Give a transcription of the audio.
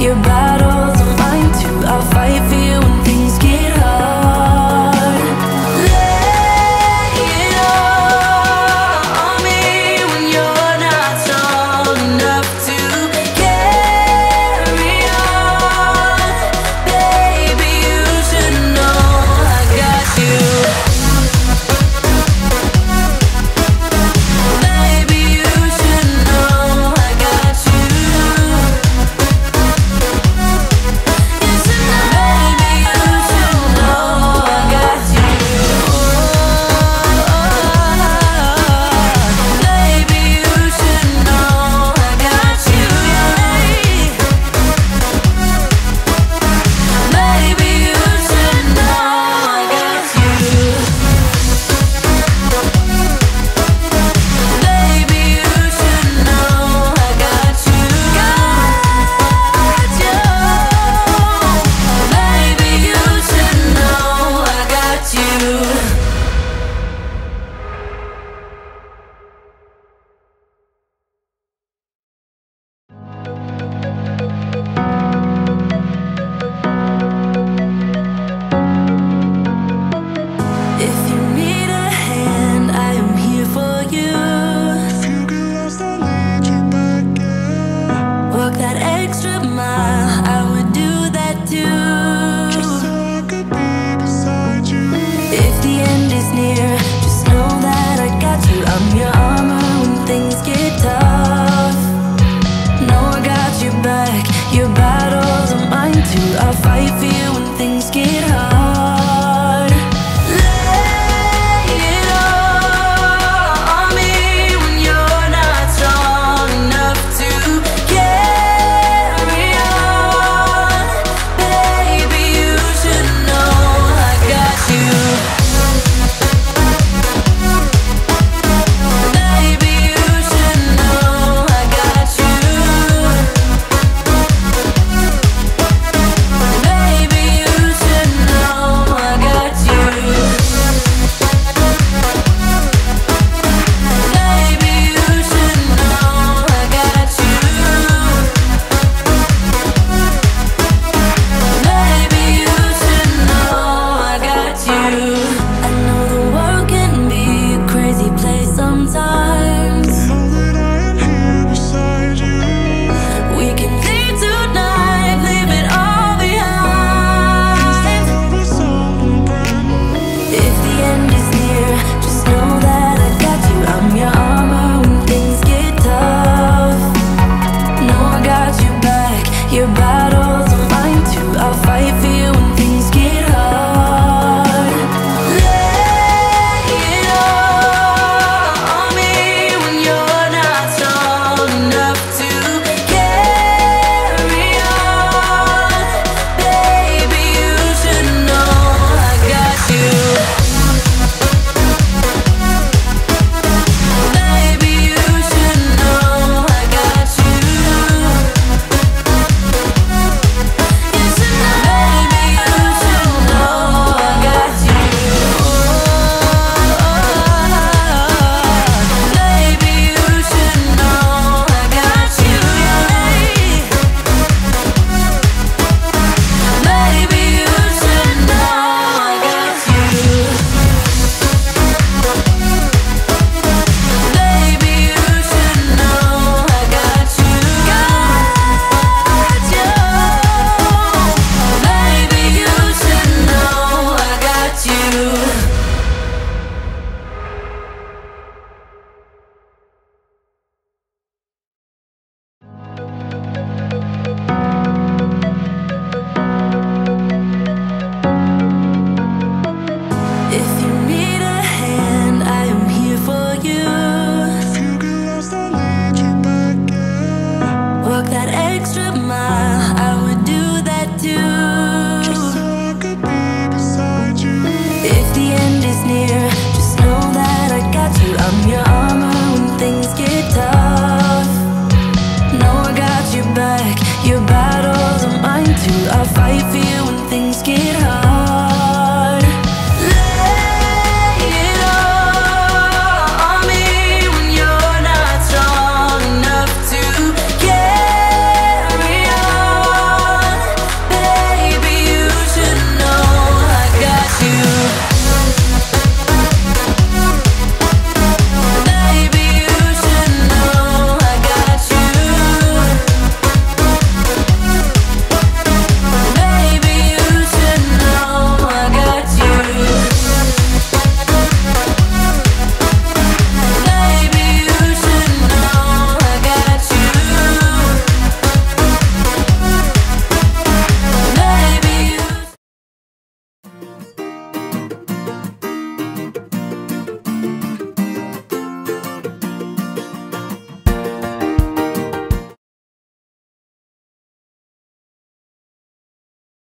your body.